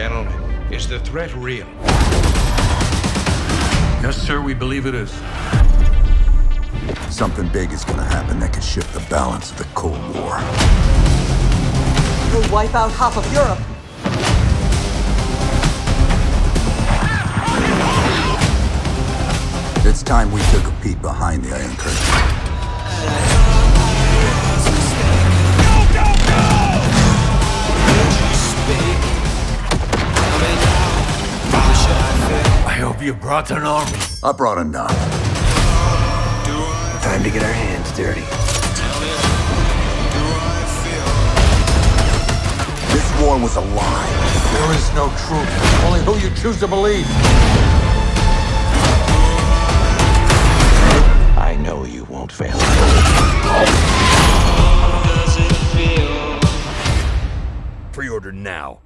Gentlemen, is the threat real? Yes, sir, we believe it is. Something big is gonna happen that could shift the balance of the Cold War. We'll wipe out half of Europe. It's time we took a peek behind the Iron Curtain. I hope you brought an army. I brought enough. Time to get our hands dirty. This war was a lie. There is no truth. Only who you choose to believe. I know you won't fail. Pre-order now.